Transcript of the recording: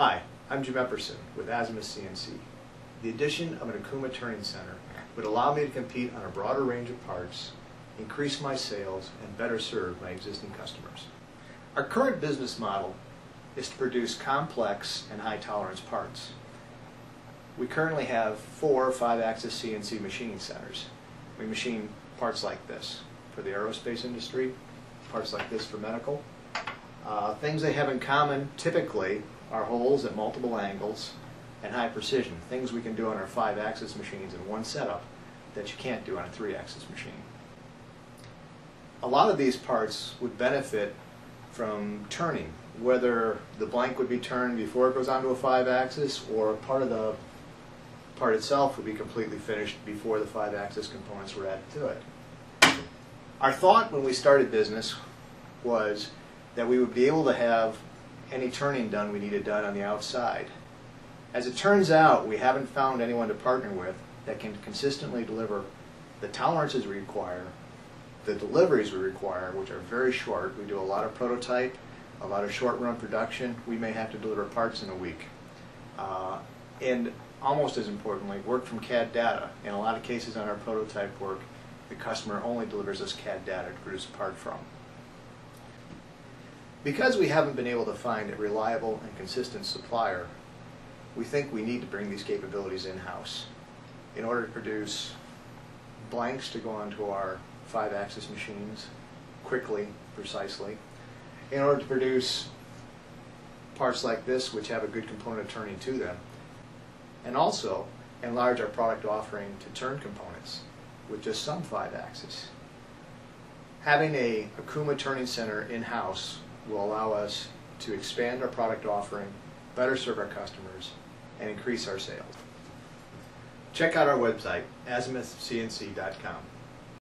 Hi, I'm Jim Epperson with Azimuth CNC. The addition of an Okuma Turning Center would allow me to compete on a broader range of parts, increase my sales, and better serve my existing customers. Our current business model is to produce complex and high tolerance parts. We currently have four five-axis CNC machining centers. We machine parts like this for the aerospace industry, parts like this for medical. Uh, things they have in common typically are holes at multiple angles and high precision, things we can do on our five-axis machines in one setup that you can't do on a three-axis machine. A lot of these parts would benefit from turning, whether the blank would be turned before it goes onto a five-axis or part of the part itself would be completely finished before the five-axis components were added to it. Our thought when we started business was that we would be able to have any turning done we needed done on the outside. As it turns out, we haven't found anyone to partner with that can consistently deliver the tolerances we require, the deliveries we require, which are very short. We do a lot of prototype, a lot of short run production. We may have to deliver parts in a week. Uh, and almost as importantly, work from CAD data. In a lot of cases on our prototype work, the customer only delivers us CAD data to produce a part from. Because we haven't been able to find a reliable and consistent supplier, we think we need to bring these capabilities in-house in order to produce blanks to go onto our five-axis machines quickly, precisely, in order to produce parts like this which have a good component turning to them, and also enlarge our product offering to turn components with just some five-axis. Having a Okuma Turning Center in-house will allow us to expand our product offering, better serve our customers, and increase our sales. Check out our website, azimuthcnc.com.